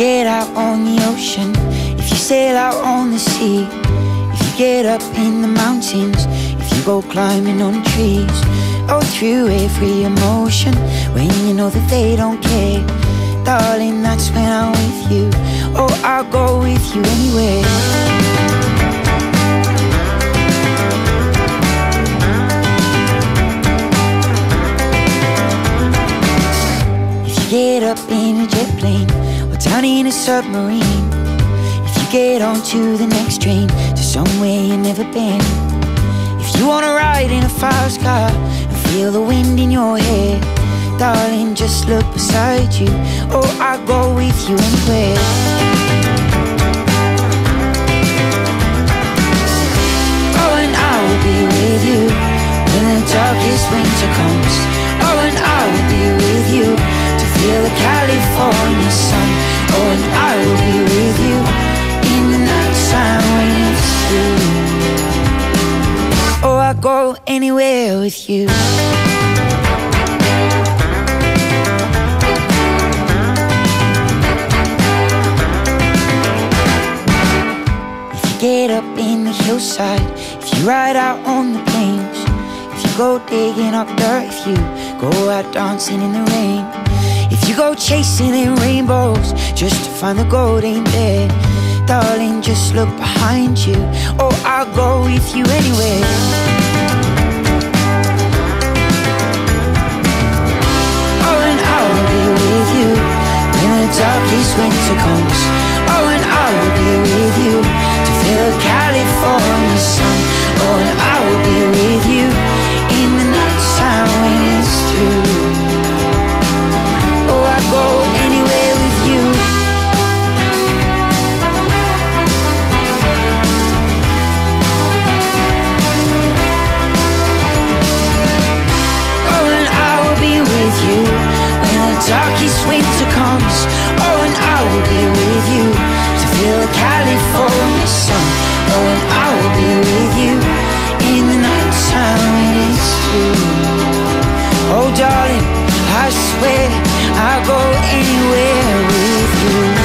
out on the ocean, if you sail out on the sea, if you get up in the mountains, if you go climbing on trees, oh, through every emotion, when you know that they don't care, darling, that's when I'm with you. Oh, I'll go with you anywhere. get up in a jet plane or down in a submarine. If you get onto the next train to somewhere you've never been. If you wanna ride in a fast car and feel the wind in your hair, darling, just look beside you. Oh, I'll go with you anywhere. Oh, and I will be with you when the darkest winter comes. Anywhere with you. If you get up in the hillside, if you ride out on the plains, if you go digging up dirt, if you go out dancing in the rain, if you go chasing in rainbows just to find the gold ain't there, darling, just look behind you. Oh, I'll go with you anywhere. Darling, I swear I'll go anywhere with you.